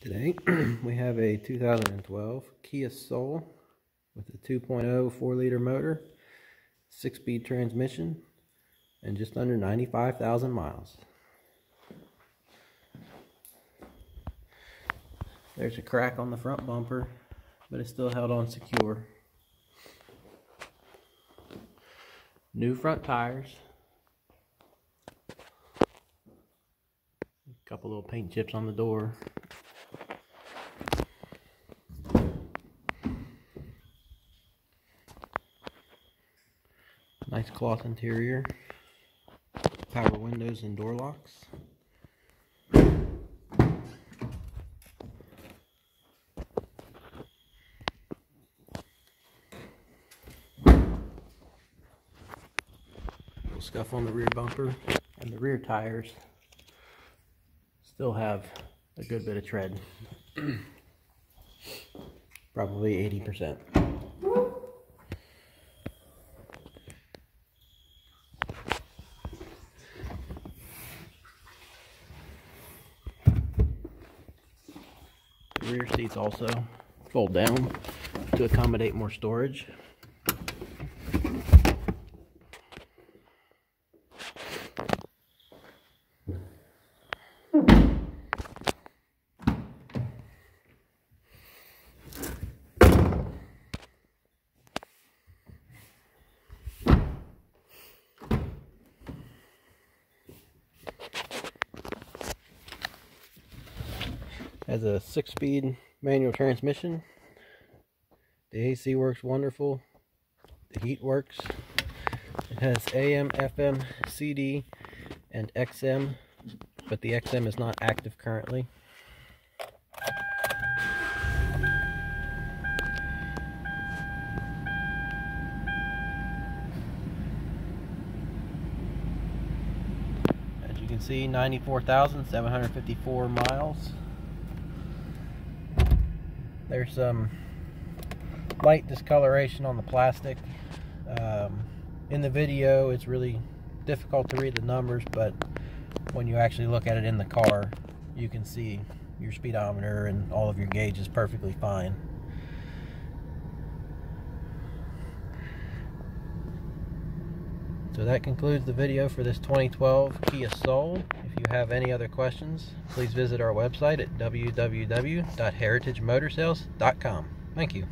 Today we have a 2012 Kia Soul with a 2.0 4 liter motor, 6 speed transmission, and just under 95,000 miles. There's a crack on the front bumper, but it's still held on secure. New front tires. A couple little paint chips on the door. Nice cloth interior. Power windows and door locks. Little scuff on the rear bumper and the rear tires still have a good bit of tread. Probably 80%. Rear seats also fold down to accommodate more storage. Has a six speed manual transmission. The AC works wonderful. The heat works. It has AM, FM, CD, and XM, but the XM is not active currently. As you can see, 94,754 miles. There's some light discoloration on the plastic. Um, in the video, it's really difficult to read the numbers, but when you actually look at it in the car, you can see your speedometer and all of your gauges perfectly fine. So that concludes the video for this 2012 Kia Soul. If you have any other questions, please visit our website at www.heritagemotorsales.com. Thank you.